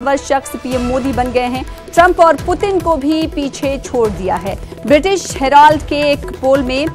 ताकतवर शख्स पीएम मोदी बन गए हैं। ट्रंप और पुतिन को भी पीछे छोड़ दिया है। ब्रिटिश हेराल्ड के एक पोल में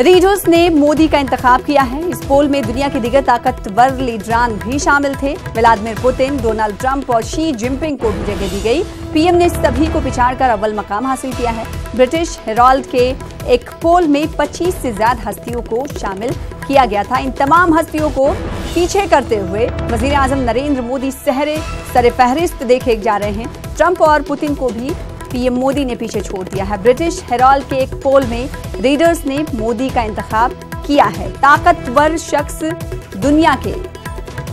रीडर्स ने मोदी का इंतखाब किया है। इस पोल में दुनिया के दिगर ताकतवर लीडरान भी शामिल थे। व्लादिमीर पुतिन, डोनाल्ड ट्रंप और शी जिनपिंग को भी जगह दी गई। पीएम ने सभी को पिछाड़कर अव्वल मकाम हासिल किया है। ब्रिटिश हेराल्ड के एक पोल में 25 से ज़्यादा हस्तियों को शामिल किया गया था। इन तमाम हस्तियों को पीछे करते हुए वज़ीर आज़म नरेंद्र मोदी सहरे सरे फहरिस्त देखे जा रहे हैं। ट्रंप और पुतिन को भी पीएम मोदी ने पीछे छोड़ दिया है। ब्रिटिश हेराल्ड के एक पोल में रीडर्स ने मोदी का इंतखाब किया है। ताकतवर शख्स दुनिया के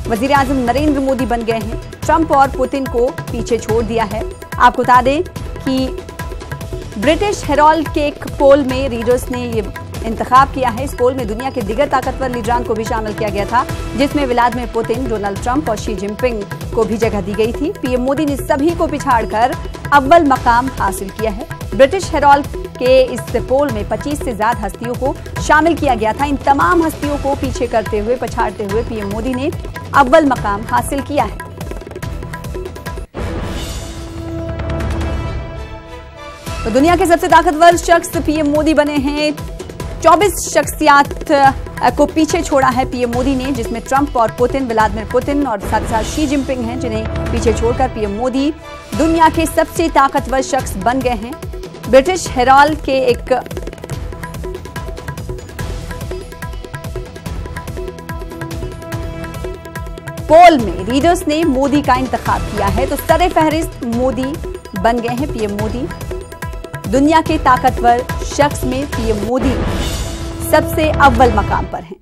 वज़ीर आज़म नरेंद्र मोदी बन गए हैं। ट्रंप और पुतिन को पीछे छोड़ दिया है। आपको बता दें कि ब्रिटिश हेराल्ड के एक पोल में रीडर्स ने ये इंतखाब किया है। इस पोल में दुनिया के दिगर ताकतवर लीडरान को भी शामिल किया गया था, जिसमें व्लादिमीर पुतिन, डोनाल्ड ट्रंप और शी जिनपिंग को भी जगह दी गई थी। पीएम मोदी ने सभी को पिछाड़कर अव्वल मकाम हासिल किया है। ब्रिटिश हेराल्ड के इस पोल में 25 से ज़्यादा हस्तियों को शामिल किया गया था। इन तमाम हस्तियों को पीछे करते हुए, पछाड़ते हुए पीएम मोदी ने अव्वल मकाम हासिल किया है। तो दुनिया के सबसे ताकतवर शख्स पीएम मोदी बने हैं 24 शख्सियात को पीछे छोड़ा है पीएम मोदी ने, जिसमें ट्रंप और पुतिन, व्लादिमिर पुतिन और साथ साथ शी जिनपिंग हैं, जिन्हें पीछे छोड़कर पीएम मोदी दुनिया के सबसे ताकतवर शख्स बन गए हैं। ब्रिटिश हेराल के एक पोल में रीडर्स ने मोदी का इंतखाब किया है तो सरे फहरिस्त मोदी बन गए हैं पीएम मोदी। दुनिया के ताकतवर शख्स में पीएम मोदी सबसे अव्वल मकाम पर हैं।